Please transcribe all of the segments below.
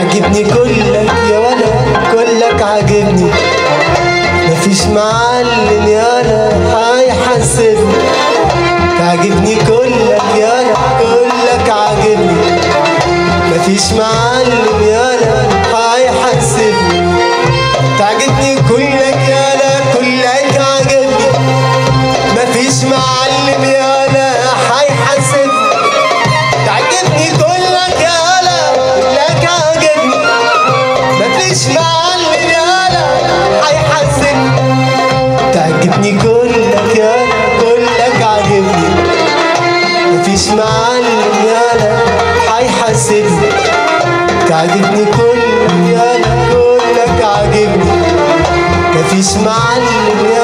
عجبني كلك يا ولا كلك عجبني مفيش معلم يا ولا هيحاسبني. تعجبني كلك يا ولا كلك عجبني مفيش معلم السجن تعجبني كل يا كلك عاجبني كفيش معلم يا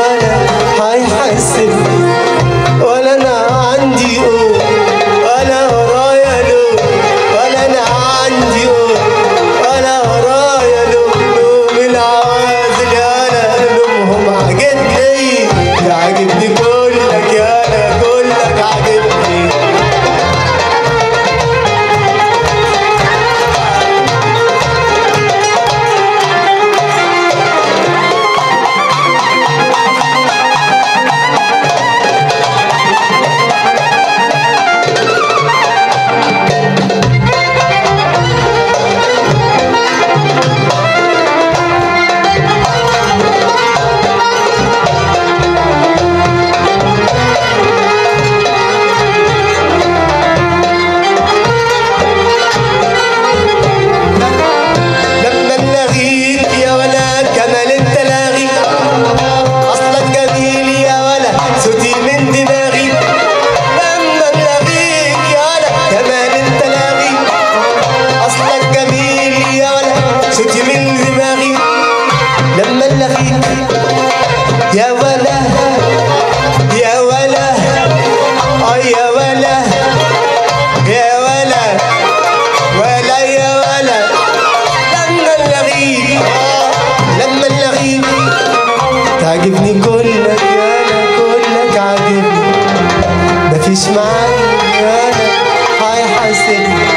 تعجبني كلك أنا كلك عاجبني. مفيش معاك أنا هيحاسبني